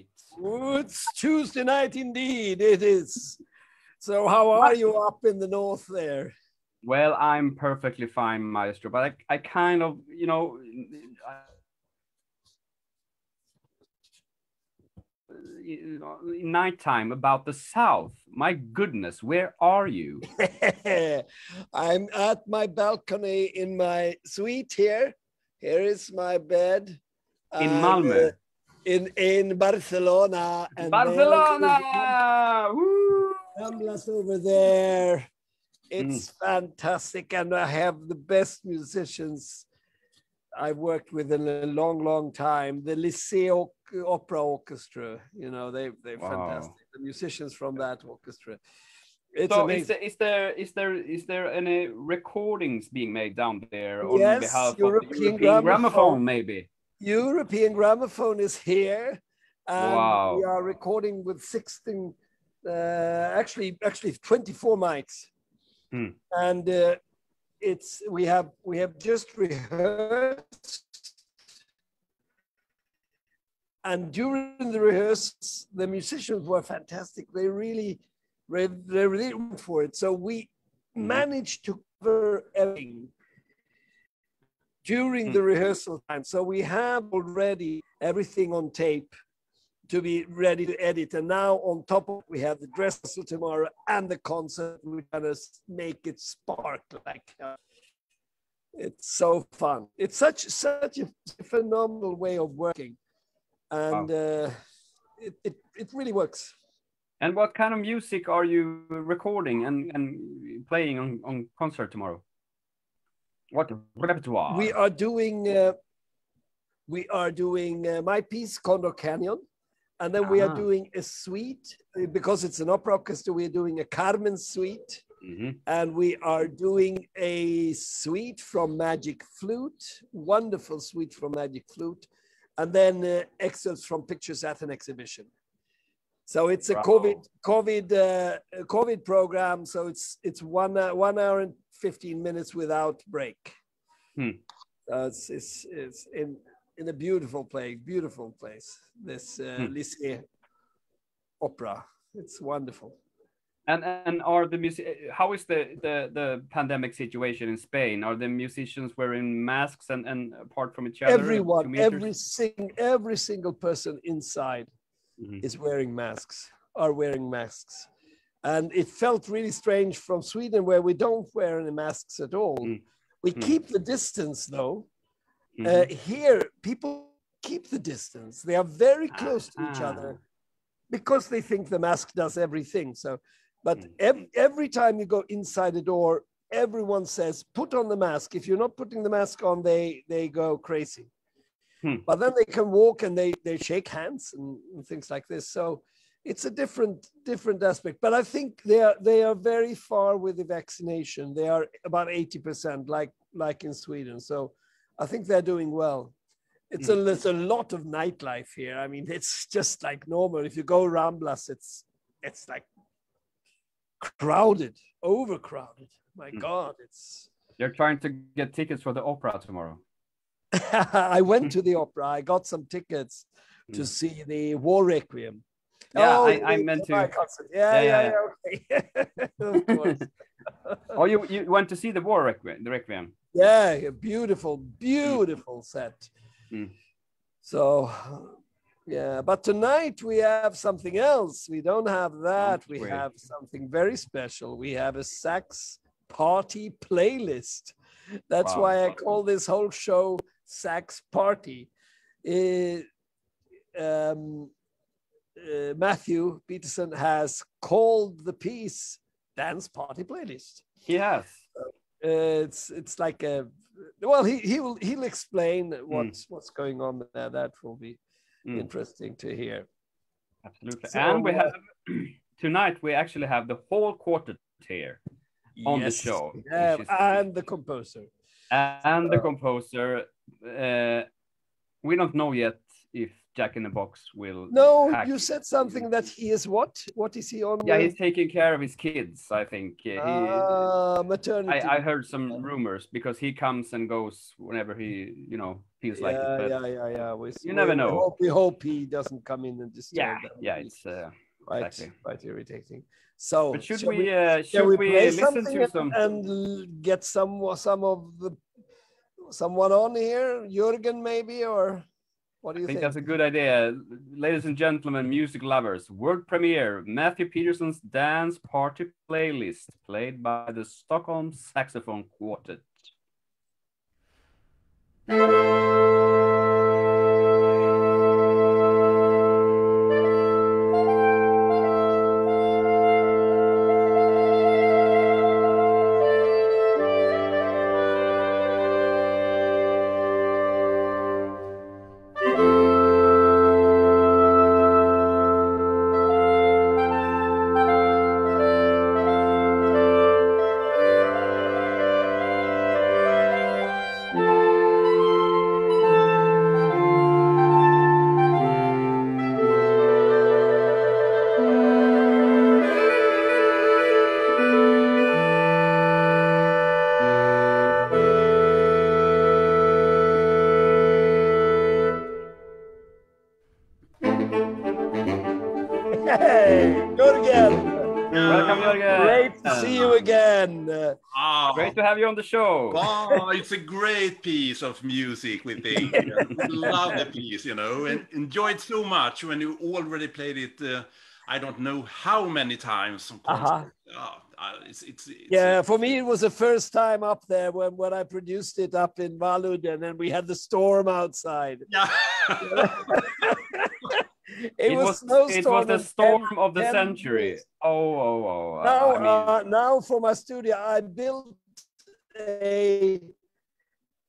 It's Tuesday night. It's Tuesday night indeed. It is. So, how are you up in the north there? Well, I'm perfectly fine, Maestro, but I, I kind of, you know, nighttime about the south. My goodness, where are you? I'm at my balcony in my suite here. Here is my bed. In Malmö. Uh, In in Barcelona. And Barcelona! Ramblas over there. It's mm. fantastic, and I have the best musicians I've worked with in a long, long time. The Liceu Opera Orchestra, you know, they they're wow. fantastic. The musicians from that orchestra. It's so amazing. Is there, is there is there is there any recordings being made down there on yes, behalf European, of European gramophone, gramophone, maybe? European gramophone is here. And wow. We are recording with 16, uh, actually actually 24 mics. Hmm. And uh, it's we have we have just rehearsed and during the rehearsals the musicians were fantastic they really they really went for it so we mm-hmm. managed to cover everything during mm-hmm. the rehearsal time so we have already everything on tape to be ready to edit. And now on top of we have the dress rehearsal tomorrow and the concert. We're gonna make it spark like uh, it's so fun. It's such such a phenomenal way of working, and wow. uh, it, it it really works. And what kind of music are you recording and, and playing on, on concert tomorrow? What repertoire? We are doing uh, we are doing uh, my piece Condor Canyon and then we are ah. doing a suite because it's an opera orchestra. We're doing a Carmen suite, mm-hmm. and we are doing a suite from Magic Flute, wonderful suite from Magic Flute, and then uh, excerpts from pictures at an exhibition. So it's a COVID COVID uh, COVID program. So it's it's one uh, one hour and fifteen minutes without break. Hmm. Uh, it's, it's, it's in in a beautiful place, beautiful place. This uh, hmm. Liceu Opera. It's wonderful. And and are the music? How is the, the the pandemic situation in Spain? Are the musicians wearing masks and and apart from each other? Everyone, every sing, every single person inside -hmm. is wearing masks. Are wearing masks, and it felt really strange from Sweden where we don't wear any masks at all. Mm. We mm. keep the distance though, Mm-hmm. Uh, here, people keep the distance. They are very close to each other ah. because they think the mask does everything. So, but mm. every, every time you go inside a door, everyone says, "Put on the mask." If you're not putting the mask on, they they go crazy. Hmm. But then they can walk and they they shake hands and, and things like this. So it's a different different aspect but i think they are they are very far with the vaccination they are about 80% like like in sweden so I think they're doing well. It's a, it's a lot of nightlife here. I mean, it's just like normal. If you go Ramblas, it's it's like crowded, overcrowded. My mm. God, it's. You're trying to get tickets for the opera tomorrow. I went to the opera. I got some tickets to mm. see the War Requiem. Yeah, oh, I, I meant to. Yeah, yeah, yeah. yeah, yeah. okay. oh, you you went to see the War Requiem, the Requiem. Yeah, a beautiful, beautiful set. Mm. So, yeah, but tonight we have something else. We don't have that. We have something very special. We have a sax party playlist. That's wow. why I call this whole show Sax Party. It, um, uh, Matthew Peterson has called the piece Dance Party Playlist. Yes. Uh, it's it's like a well he he will he'll explain what's mm. what's going on there that will be mm. interesting to hear absolutely so, and we have tonight we actually have the whole quartet here on yes, the show yeah, and the composer and the composer uh, we don't know yet if Jack in the Box will. No, hack. you said something that he is what? What is he on? Yeah, with? he's taking care of his kids. I think. Uh, he, Ah, maternity. I, I heard some rumors because he comes and goes whenever he, you know, feels like it. But yeah, yeah, yeah. We, you never we know. Hope, we hope he doesn't come in and disturb yeah, them. yeah, it's uh, right, exactly. right, irritating. So, But should shall we, uh, should we we, listen something to and- some? and get some some of the someone on here, Jörgen maybe, or what do I you think think? that's a good idea. Ladies and gentlemen, music lovers, world premiere Matthew Peterson's dance party playlist played by the Stockholm Saxophone Quartet. The show. oh, it's a great piece of music, we think. love the piece, you know, and enjoyed so much when you already played it. Uh, I don't know how many times. Uh-huh. concert. Ah, ah, it's, it's, it's, yeah, for me it was the first time up there when, when I produced it up in Valuden and then we had the storm outside. yeah. It, It was, was, it snowstorm was the storm 10 of the century. degrees. Oh, oh, oh. now, I mean, uh, now for my studio, I built a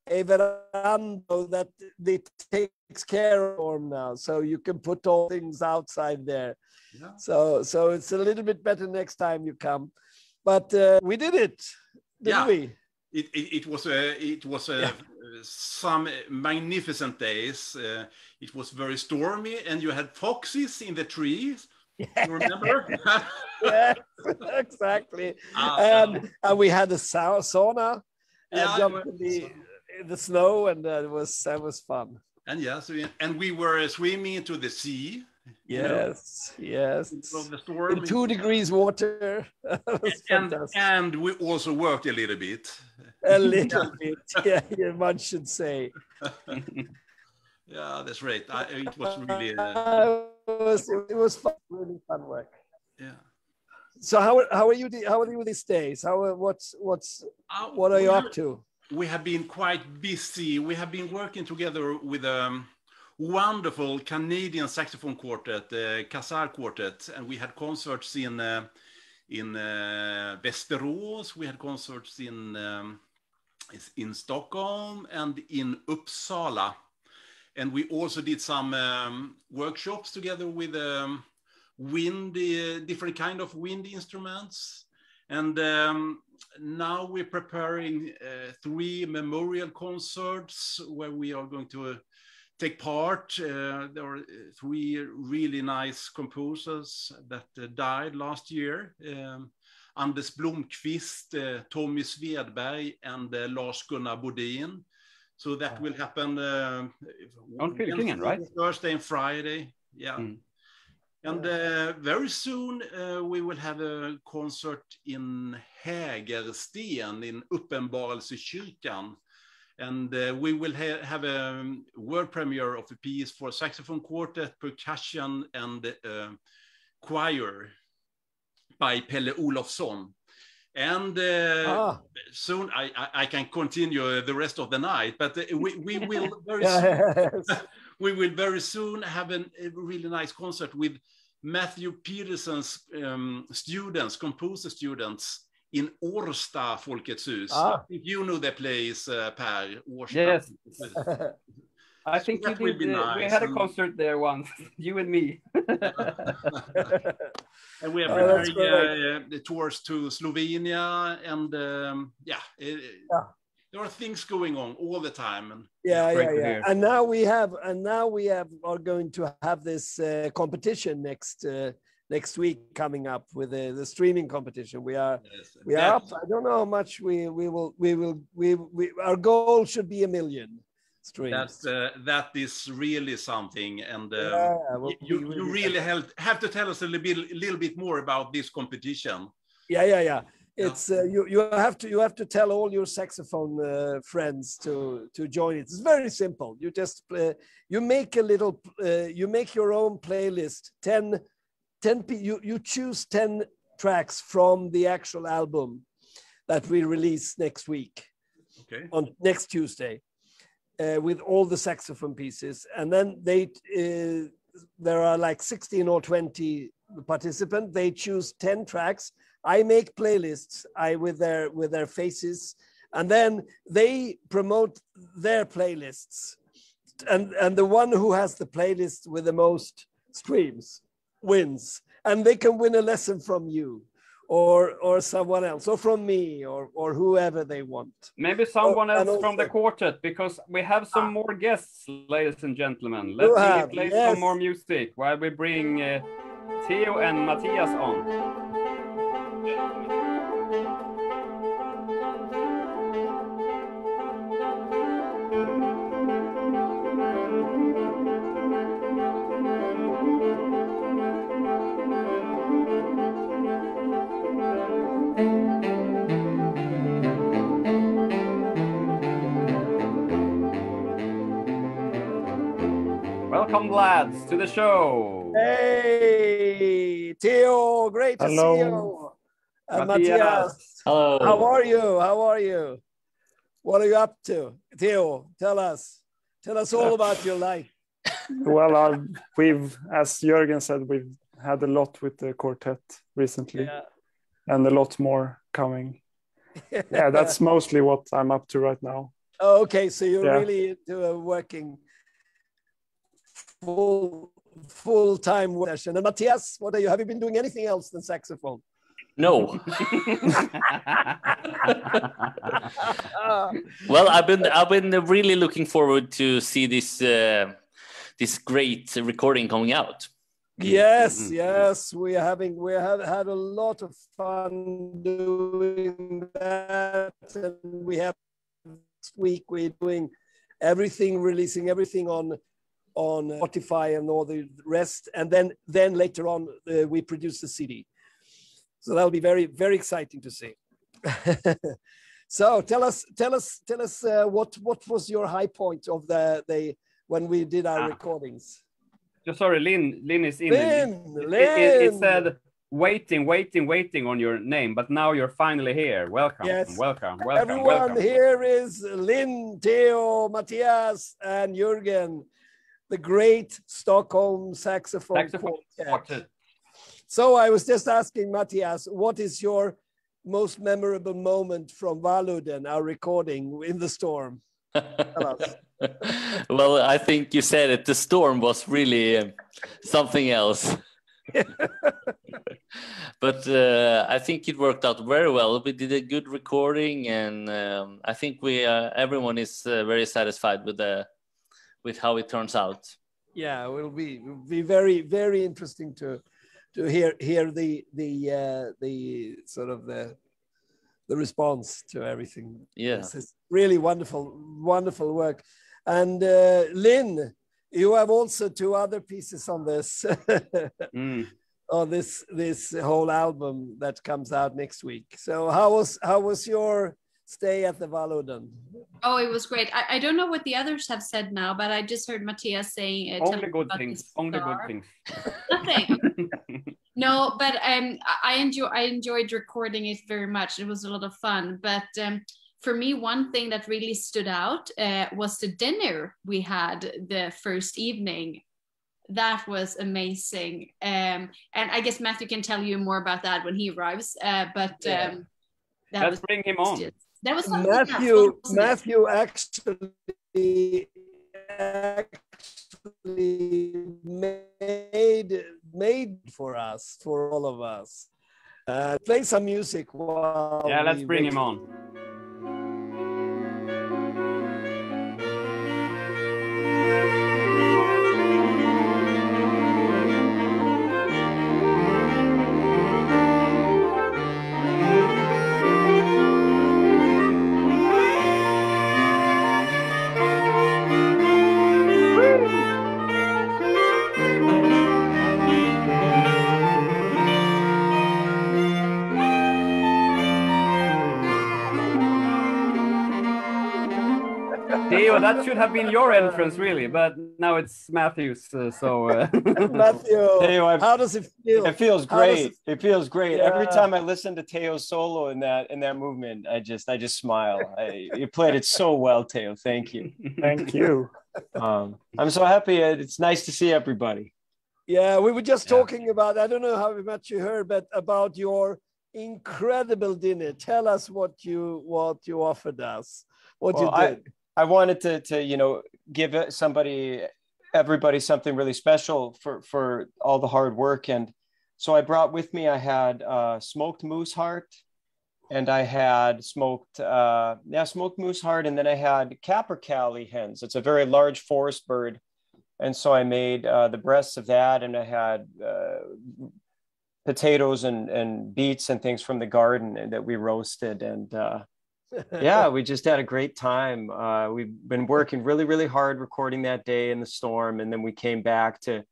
a veranda that it takes care of now, so you can put all things outside there. Yeah. So, so it's a little bit better next time you come. But uh, we did it, didn't Yeah. we? It, it, it was a, it was a, Yeah. some magnificent days. Uh, it was very stormy, and you had foxes in the trees. You remember? yes, exactly. Ah, and and we had a sauna. Yeah, and jumped in the, in the snow, and uh, it was that was fun. and yes, and we were swimming into the sea. you know, Yes, yes. The storm. In two degrees water. And, and we also worked a little bit. a little bit, yeah, yeah, one should say. Yeah, that's right. I, it was really, uh, Uh, it was it was fun, really fun work. yeah. So how are- how are you how are you these days? How what's what's Uh, what are you up to? We have been quite busy. We have been working together with a um, wonderful Canadian saxophone quartet, the Quasar Quartet, and we had concerts in uh, in uh, Västerås. We had concerts in um, in Stockholm and in Uppsala. And we also did some um, workshops together with um, wind, uh, different kind of wind instruments. And um, now we're preparing uh, three memorial concerts where we are going to uh, take part. Uh, there are uh, three really nice composers that uh, died last year. Um, Anders Blomqvist, Tommy Svedberg, and uh, Lars Gunnar Bodin. So that will happen uh, On right? Thursday and Friday. Yeah. Mm. And uh, very soon uh, we will have a concert in Hägersten in Uppenbarelsekyrkan. And uh, we will ha have a um, world premiere of a piece for saxophone quartet, percussion, and uh, choir by Pelle Olofsson. And uh, Ah, soon I, I, I can continue the rest of the night, but uh, we, we will very soon we will very soon have an, a really nice concert with Matthew Peterson's um, students, composer students in Årsta Folkets Hus. Ah. You know the place, uh, Per. Årsta Yes. Folkets Hus. I think you that will did. be uh, we had a concert there once, you and me. And we are Oh, uh, the tours to Slovenia and um, yeah, uh, Yeah. there are things going on all the time. And yeah, yeah, yeah. And now we have, and now we have are going to have this uh, competition next uh, next week coming up with the, the streaming competition. We are yes. we are up. I don't know how much we we will we will we, we our goal should be a million That's uh, that is really something, and uh, yeah, well, you really you really have, have to tell us a little bit little bit more about this competition. Yeah, yeah, yeah. It's uh, you you have to you have to tell all your saxophone uh, friends to to join it. It's very simple. You just play, you make a little uh, you make your own playlist. 10 10 you you choose 10 tracks from the actual album that we release next week okay. on next tuesday uh, with all the saxophone pieces. And then they uh, there are like 16 or 20 participants they choose 10 tracks. I make playlists I with their with their faces, and then they promote their playlists, and and the one who has the playlist with the most streams wins, and they can win a lesson from you. Or, or someone else, or from me, or, or whoever they want. Maybe someone oh, else also, from the quartet, because we have some ah. more guests, ladies and gentlemen. Let's play yes. some more music while we bring uh, Theo and Matthias on. Welcome, lads, to the show. Hey, Theo, great to Hello. see you. Uh, Matthias. Hello. How are you? How are you? What are you up to? Theo, tell us. Tell us all about your life. well, uh, we've, as Jörgen said, we've had a lot with the quartet recently yeah. and a lot more coming. yeah, that's mostly what I'm up to right now. Oh, okay, so you're yeah. really into a working full full time session. And Matthias, what are you? Have you been doing anything else than saxophone? No. well, I've been I've been really looking forward to see this uh, this great recording coming out. Yes, mm-hmm. yes, we are having we have had a lot of fun doing that, and we have this week we're doing everything, releasing everything on on Spotify and all the rest, and then then later on uh, we produce the CD. So that'll be very, very exciting to see. so tell us, tell us, tell us uh, what what was your high point of the the when we did our ah. recordings? Just sorry, Lynn. Lynn is in. Lynn, it, Lynn. It, it, said waiting, waiting, waiting on your name, but now you're finally here. Welcome, yes. welcome, welcome. Everyone welcome. here is Lynn, Theo, Matthias, and Jörgen, the great Stockholm saxophone, saxophone quartet. quartet. So I was just asking Matthias, what is your most memorable moment from Valluden, our recording in the storm? well, I think you said it. The storm was really um, something else. but uh, I think it worked out very well. We did a good recording, and um, I think we uh, everyone is uh, very satisfied with the with how it turns out. Yeah, it will be will be very very interesting to to hear hear the the uh, the sort of the the response to everything. Yes, it's really wonderful, wonderful work. And uh, Lynn, you have also two other pieces on this, mm. on this this whole album that comes out next week. So how was how was your stay at the Valluden? Oh, it was great. I, I don't know what the others have said now, but I just heard Matthias saying uh, only good things. Only good things. Nothing. no, but um, I enjoy I enjoyed recording it very much. It was a lot of fun. But um, for me, one thing that really stood out uh, was the dinner we had the first evening. That was amazing. Um, and I guess Matthew can tell you more about that when he arrives. Uh, but yeah. um, let's bring him on. Just, that was Matthew. Matthew actually actually made made for us for all of us. Uh, play some music while. Yeah, let's bring him on. Theo, that should have been your entrance, really, but now it's Matthew's. Uh, so, uh... Matthew, Theo, how does it feel? It feels great. It... it... feels great. Yeah. Every time I listen to Theo's solo in that in that movement, I just I just smile. I, you played it so well, Teo. Thank you. Thank you. Um, I'm so happy. It's nice to see everybody. Yeah, we were just yeah. talking about. I don't know how much you heard, but about your incredible dinner. Tell us what you what you offered us. What well, you did. I, I wanted to to you know give somebody everybody something really special for for all the hard work. And so I brought with me I had uh, smoked moose heart and I had smoked uh, yeah smoked moose heart. And then I had capercaillie hens. It's a very large forest bird. And so I made uh, the breasts of that, and I had uh, potatoes and and beets and things from the garden that we roasted, and uh, yeah, we just had a great time. Uh, we've been working really really hard recording that day in the storm, and then we came back to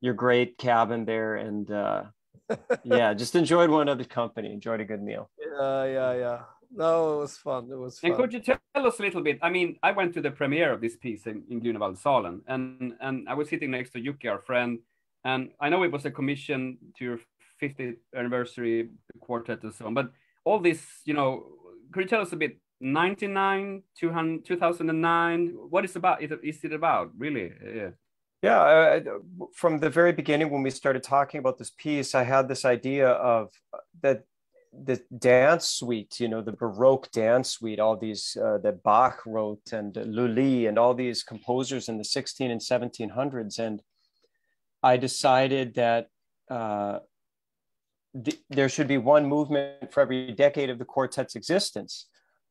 your great cabin there, and uh, yeah, just enjoyed one other company, enjoyed a good meal. Yeah, yeah, yeah. No, it was fun. It was fun. And could you tell us a little bit? I mean, I went to the premiere of this piece in, in Grunewaldsalen, and and I was sitting next to Yuki, our friend, and I know it was a commission to your 50th anniversary quartet and so on, but all this, you know, could you tell us a bit? 99, 200, 2009. What is about? Is it about really? Yeah. Yeah, uh, from the very beginning, when we started talking about this piece, I had this idea of uh, that the dance suite, you know, the Baroque dance suite, all these uh, that Bach wrote and Lully and all these composers in the 16 and 1700s. And I decided that uh, th- there should be one movement for every decade of the quartet's existence.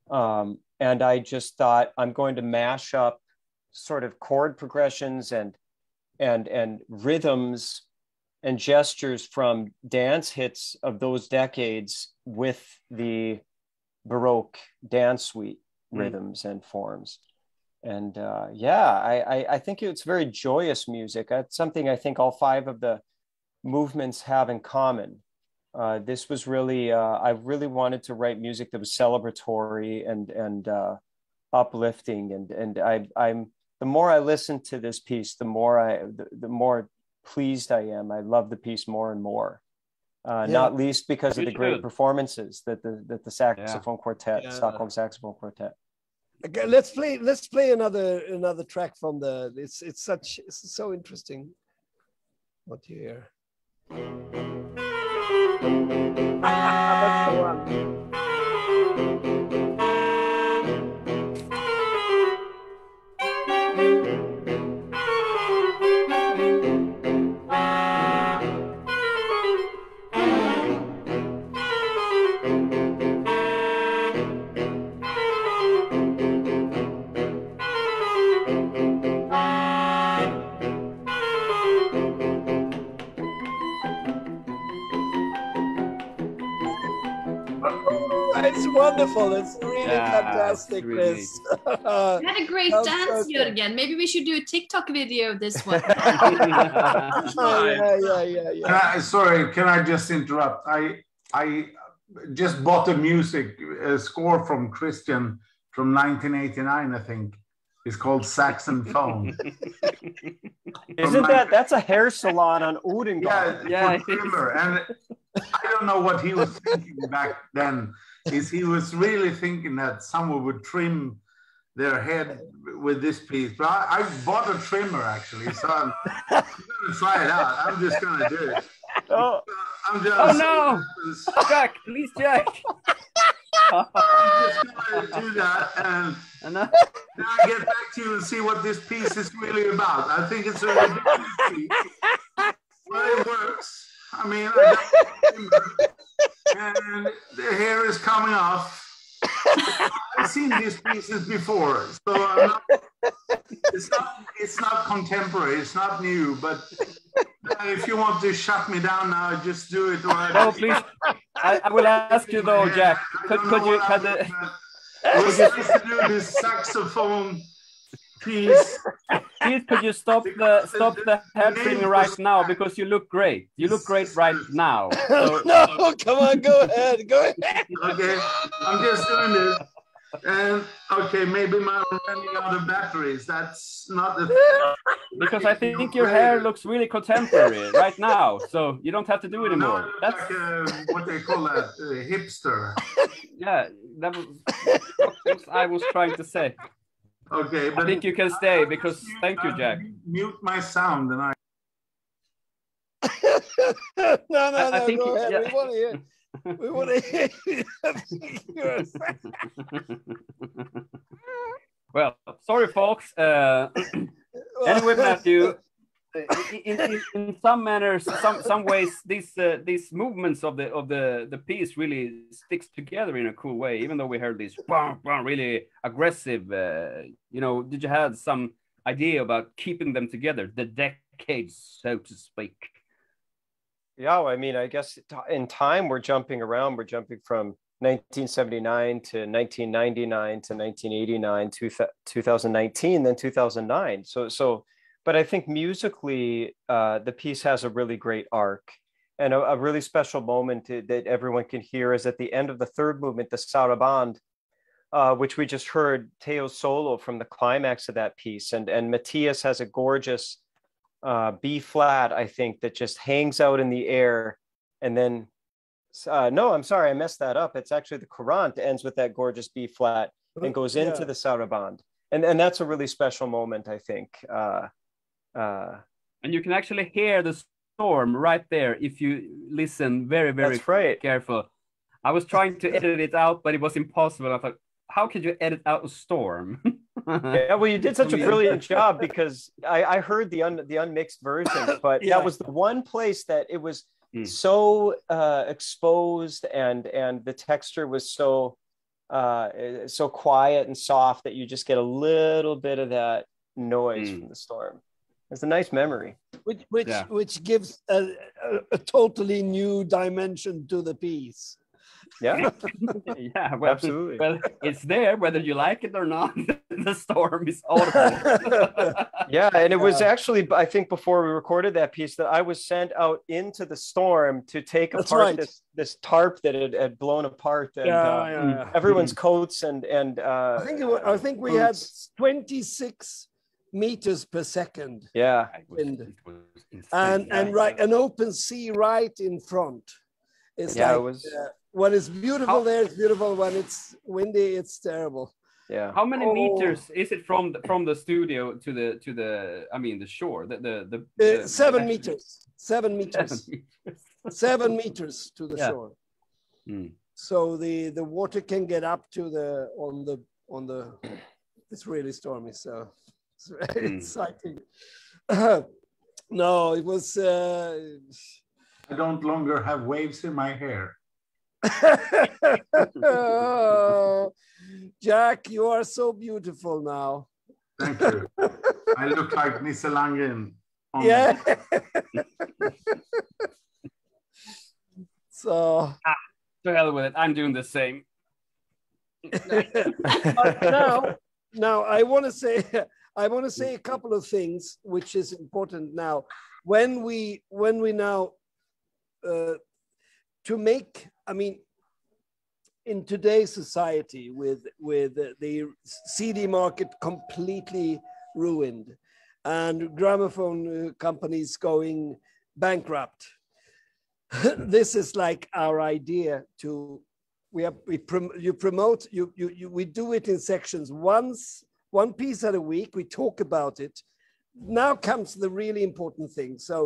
Um, and I just thought I'm going to mash up sort of chord progressions and and and rhythms and gestures from dance hits of those decades with the Baroque dance suite mm. rhythms and forms. And uh, yeah, I, I, I, think it's very joyous music. That's something I think all five of the movements have in common. Uh, this was really, uh, I really wanted to write music that was celebratory and, and uh, uplifting. And, and I, I'm, the more I listen to this piece, the more I, the, the more pleased I am. I love the piece more and more. Uh, yeah. Not least because of the great performances that the that the saxophone yeah. quartet, yeah. Stockholm Saxophone Quartet. Okay, let's play. Let's play another another track from the. It's it's such it's so interesting. What do you hear? Ah, that's the one. Wonderful. It's really yeah, fantastic, really... Chris. you had a great dance, so Jörgen. Maybe we should do a TikTok video of this one. oh, yeah, yeah, yeah, yeah. I, sorry, can I just interrupt? I I just bought a music a score from Christian from 1989, I think. It's called Saxon Phone. Isn't that that's a hair salon on Odin? Yeah, yeah. And I don't know what he was thinking back then is he was really thinking that someone would trim their head with this piece. But I, I bought a trimmer actually, so I'm, I'm going to try it out. I'm just going to do it. Oh, I'm just, oh no, Jack, please, Jack. I'm just to do that, and then I get back to you and see what this piece is really about. I think it's a ridiculous piece, but it works. I mean, I and the hair is coming off. I've seen these pieces before, so not, it's not it's not contemporary, it's not new. But if you want to shut me down now, just do it. Or no, please. I, I, will ask you though, Jack. Could, could you? Could the... We're supposed to do this saxophone Please, please, could you stop the stop the hair trimming right now because you look great. You look great right now. So, no, come on, go ahead, go ahead. Okay, I'm just doing this. And okay, maybe my running out of batteries. That's not the. because I think your hair looks really contemporary right now, so you don't have to do it anymore. No, That's like a, what they call that, a hipster. yeah, that was what I was trying to say. Okay, I think you can stay because thank you, Jack. Mute my sound and I. no, no, no. I- I think- go ahead. yeah. We want to hear. We want to hear. yours. well, sorry, folks. Uh, anyway, Matthew, in, in, in some manners, some some ways, these uh, these movements of the of the the piece really sticks together in a cool way. Even though we heard bam, really aggressive, uh, you know, did you have some idea about keeping them together, the decades, so to speak? Yeah, I mean, I guess in time we're jumping around. We're jumping from 1979 to 1999 to 1989 to 2019, then 2009. So, so, but I think musically, uh, the piece has a really great arc. And a, a really special moment to- that everyone can hear is at the end of the third movement, the Saraband, uh, which we just heard Teo's solo from the climax of that piece. And, and Matthias has a gorgeous uh, B flat, I think, that just hangs out in the air. And then, uh, no, I'm sorry, I messed that up. It's actually the Courant ends with that gorgeous B flat and goes into Yeah. the Saraband. And, and that's a really special moment, I think. Uh, And you can actually hear the storm right there if you listen very, very That's right. careful. I was trying to edit it out, but it was impossible. I thought, how could you edit out a storm? yeah, well, you did such a brilliant job because I, I heard the un, the unmixed version, but Yeah. that was the one place that it was Hmm. so uh, exposed and and the texture was so uh, so quiet and soft that you just get a little bit of that noise Hmm. from the storm. It's a nice memory. which which Yeah. which gives a, a, a totally new dimension to the piece. Yeah, yeah, well, absolutely. well, it's there whether you like it or not. the storm is audible. yeah, and it was actually I think before we recorded that piece that I was sent out into the storm to take That's apart right. this this tarp that had, had blown apart and Yeah, uh, yeah, yeah. everyone's coats and and uh, I think it wa- I think we had 26 meters per second, yeah It was- Wind. it was insane. and and right an open sea right in front. It's Yeah, it like was- uh, when it's beautiful How- there, it's beautiful. When it's windy, it's terrible. yeah How many Oh. meters is it from the, from the studio to the to the I mean the shore the the, the, Uh, the- seven the- meters. Seven seven meters. meters. seven meters to the Yeah. shore. Hmm. So the the water can get up to the on the on the. It's really stormy, so it's very Hmm. exciting. no, it was. Uh, I don't longer have waves in my hair. oh, Jack, you are so beautiful now. Thank you. I look like Nisse Langen. Yeah. so To hell with it. I'm doing the same. but now, now I want to say, I want to say a couple of things which is important now. When we, when we now, uh, to make, I mean, in today's society with with the CD market completely ruined and gramophone uh, companies going bankrupt, this is like our idea to we have we prom, you promote you, you you we do it in sections once one piece at a week we talk about it. Now comes the really important thing. So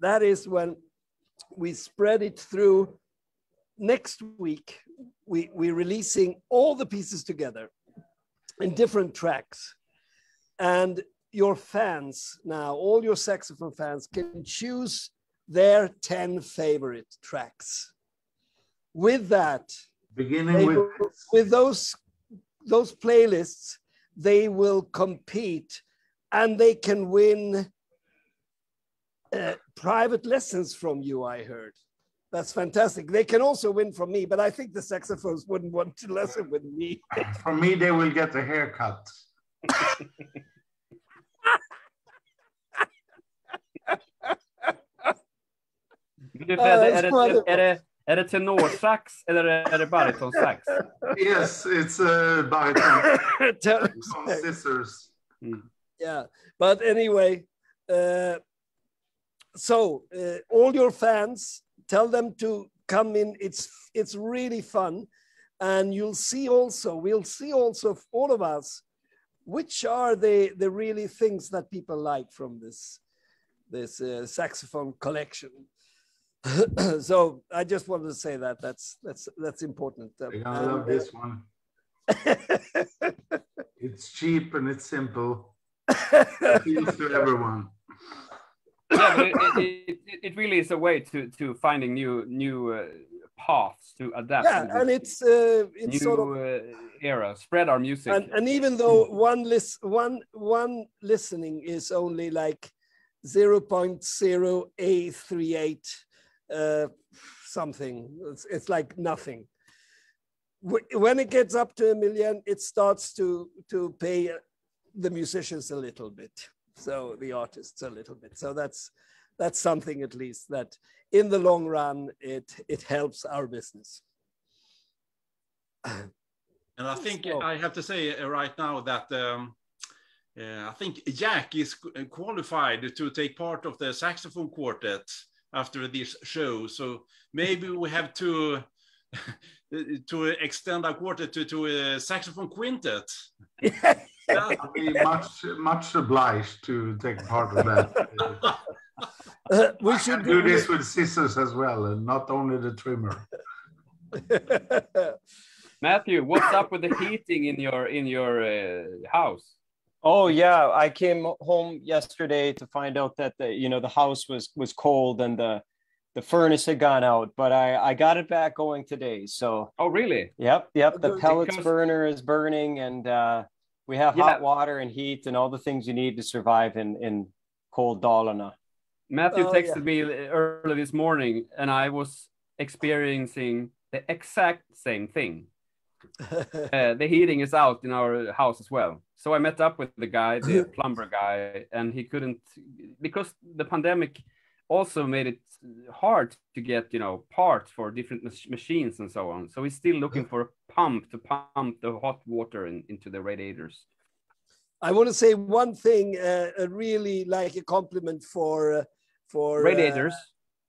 that is when we spread it through next week. We we're releasing all the pieces together in different tracks. And your fans now all your saxophone fans can choose their 10 favorite tracks. With that Beginning they with with those those playlists they will compete and they can win uh, private lessons from you i heard. That's fantastic. They can also win from me but i think the saxophones wouldn't want to lesson with me. From me, they will get a haircut. Är det, är är, det, är, det, Är det tenorsax eller är det baritonsax? Yes, it's a bariton. scissors. Mm. Yeah, but anyway, uh, so uh, all your fans, tell them to come in. It's it's really fun, and you'll see also. We'll see also all of us, which are the the really things that people like from this this uh, saxophone collection. so I just wanted to say that that's that's that's important. I love this one. it's cheap and it's simple. Appeals to everyone. Yeah, but it, it, it, it, really is a way to to finding new new uh, paths to adapt. Yeah, and it's uh, it's new sort of uh, era, spread our music. And, and even though one list one one listening is only like 0.0838 uh, something. It's, it's like nothing. When it gets up to a million, it starts to, to pay the musicians a little bit. So the artists a little bit. So that's, that's something at least that in the long run, it, it helps our business. And I think so. I have to say uh, right now that um, uh, I think Jack is qualified to take part of the saxophone quartet after this show. So maybe we have to to extend our quartet to, to a saxophone quintet. I'll be much much obliged to take part of that. Uh, we I should do this with scissors as well, and not only the trimmer. Matthew, what's up with the heating in your in your uh, house? Oh yeah, I came home yesterday to find out that the you know the house was was cold and the the furnace had gone out, but I I got it back going today. So oh really? Yep, yep. The pellets because... burner is burning, and uh, we have yeah. hot water and heat and all the things you need to survive in in cold Dalarna. Matthew oh, texted yeah. me early this morning, and I was experiencing the exact same thing. Uh, the heating is out in our house as well so I met up with the guy, the plumber guy, and he couldn't because the pandemic also made it hard to get you know parts for different machines and so on. So he's still looking for a pump to pump the hot water in, into the radiators. I want to say one thing, uh, really like a compliment for uh, for uh, radiators.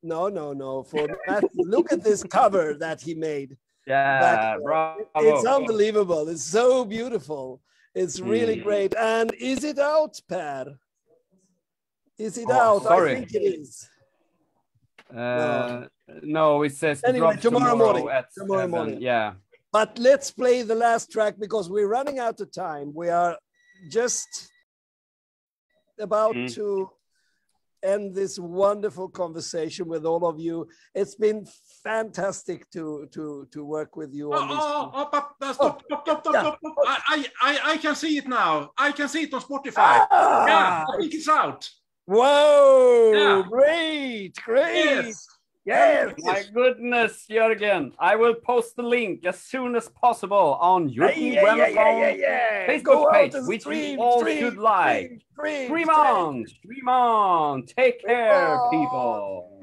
No, no, no. For Matthew, look at this cover that he made. Yeah, bravo. It's unbelievable. It's so beautiful. It's really mm. great. And is it out, Per? Is it oh, out? Sorry. I think it is. Uh, no. no, it says anyway, tomorrow, tomorrow, morning. At tomorrow seven. morning. Yeah. But let's play the last track because we're running out of time. We are just about mm. to end this wonderful conversation with all of you. It's been fantastic to to to work with you on oh, this. Oh, oh, oh, stop, stop, stop, stop, yeah. stop. I, I, I can see it now. I can see it on Spotify. Ah. Yeah, I think it's out. Whoa! Yeah. Great, great. Yes. Yes. Oh, my goodness, Jörgen. I will post the link as soon as possible on your yeah, yeah, yeah, yeah, Facebook page, which we all should like. Stream, stream on, stream on. Take care, people.